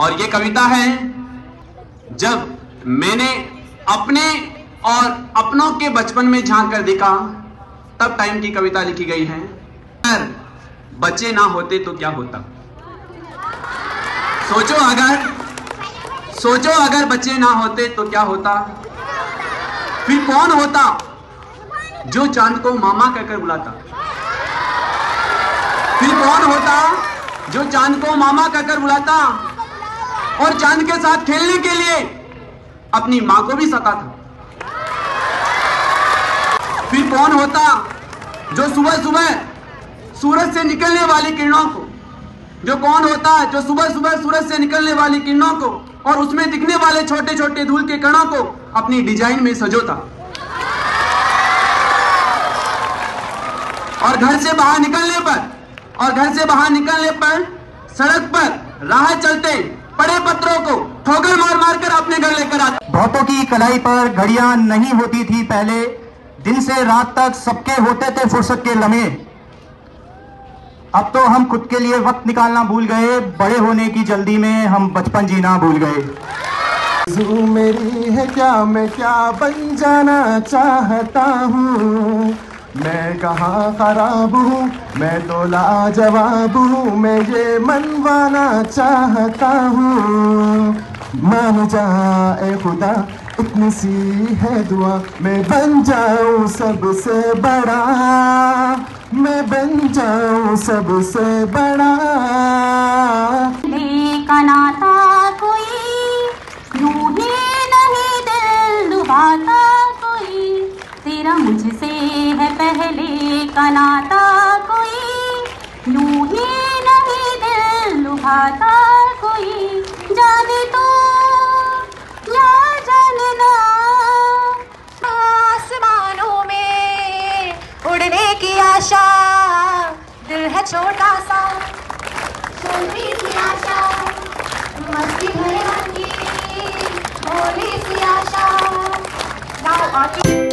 और ये कविता है, जब मैंने अपने और अपनों के बचपन में झाँक कर देखा, तब टाइम की कविता लिखी गई है, अगर बच्चे ना होते तो क्या होता? सोचो अगर सोचो अगर बच्चे ना होते तो क्या होता? फिर कौन होता जो चाँद को मामा कहकर बुलाता? फिर कौन होता जो चाँद को मामा कहकर बुलाता? और चाँद के साथ खेलने के लिए अपनी माँ को भी सता था। फिर कौन होता जो सुबह सुबह सूरज से निकलने वाली किरणों को? जो कौन होता जो सुबह सुबह सूरज से निकलने वाली किरणों को और उसमें दिखने वाले छोटे छोटे धूल के कणों को अपनी डिज़ाइन में सजोता। और घर से बाहर निकलने पर, और घर से बाहर निकलने पर, सड़क पर राह चलते, पड़े पत्रों को ठोकर मार मार कर अपने घर लेकर आते बहुतों की कलाई पर घड़ियाँ नहीं होती थी पहले। दिन से रात तक सबके होते थे फुर्सत के लम्हे। अब तो हम खुद के लिए वक्त निकालना भूल गए। बड़े होने की जल्दी में हम बचपन जीना भूल गए। मेरी है क्या मैं क्या बन जाना चाहता हूँ? मैं कहाँ खराब हूँ? मैं तो लाजवाब हूँ। मैं ये मनवाना चाहता हूँ। मान जाए खुदा, इतनी सी है दुआ। मैं बन जाऊँ सबसे बड़ा। मैं बन जाऊँ सबसे बड़ा। का नाता कोई ही नहीं दिल कोई। तेरा मुझसे है पहले का है छोटा सा। छोटी सी आशा मस्ती भरे मन की भोली सी आशा। गाओ आके